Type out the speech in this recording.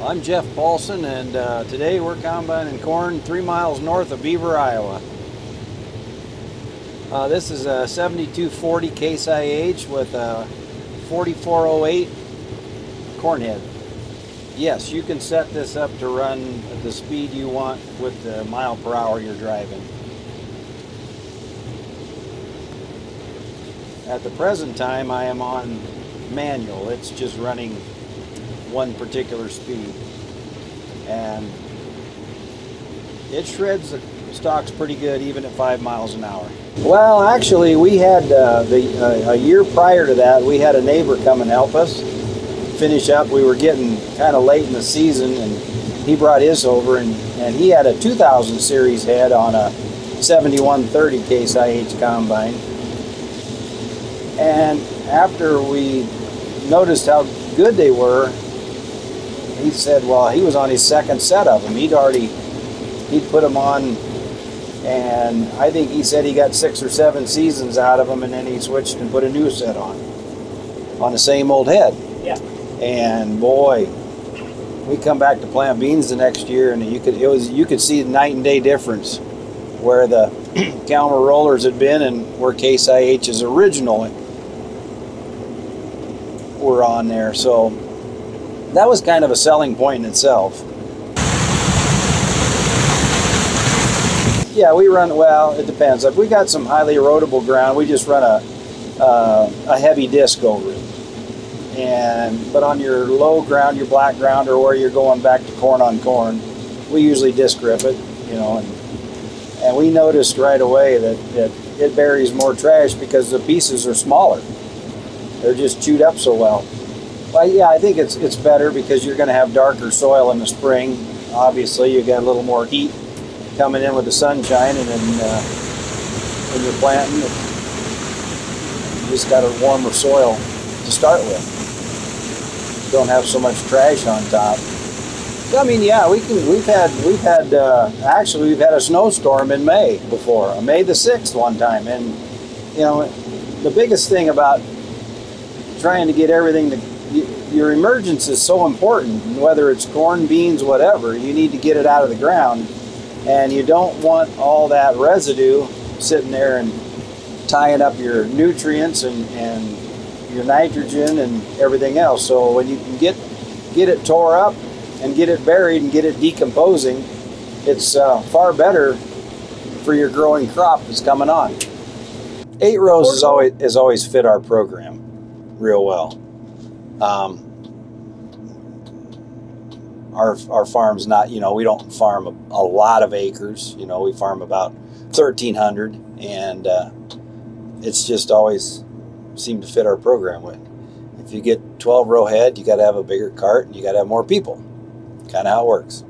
I'm Jeff Paulson, and uh, today we're combining corn three miles north of Beaver, Iowa. Uh, this is a 7240 Case IH with a 4408 corn head. Yes, you can set this up to run at the speed you want with the mile per hour you're driving. At the present time, I am on manual. It's just running one particular speed. And it shreds the stalks pretty good even at five miles an hour. Well, actually, we had uh, the uh, a year prior to that, we had a neighbor come and help us finish up. We were getting kind of late in the season, and he brought his over, and, and he had a 2000 series head on a 7130 Case IH combine. And after we noticed how good they were, he said, well, he was on his second set of them. He'd already, he'd put them on, and I think he said he got six or seven seasons out of them, and then he switched and put a new set on, on the same old head. Yeah. And boy, we come back to plant beans the next year, and you could it was you could see the night and day difference where the Calmer rollers had been and where Case IH's original were on there. So that was kind of a selling point in itself. Yeah, we run, well, it depends. If we got some highly erodible ground, we just run a, uh, a heavy disc over it. And, but on your low ground, your black ground, or where you're going back to corn on corn, we usually disc rip it, you know, and, and we noticed right away that, that it buries more trash because the pieces are smaller. They're just chewed up so well. Well, yeah, I think it's it's better because you're going to have darker soil in the spring. Obviously, you got a little more heat coming in with the sunshine, and then uh, when you're planting, you just got a warmer soil to start with. You don't have so much trash on top. I mean, yeah, we can. We've had we've had uh, actually we've had a snowstorm in May before, uh, May the sixth one time, and you know the biggest thing about trying to get everything to your emergence is so important whether it's corn beans whatever you need to get it out of the ground. And you don't want all that residue sitting there and tying up your nutrients and, and your nitrogen and everything else. So when you can get get it tore up and get it buried and get it decomposing it's uh, far better for your growing crop that's coming on. Eight rows is always has always fit our program real well um, our, our farm's not, you know, we don't farm a, a, lot of acres. You know, we farm about 1,300, and uh, it's just always seemed to fit our program with. If you get 12 row head, you got to have a bigger cart, and you got to have more people. Kind of how it works.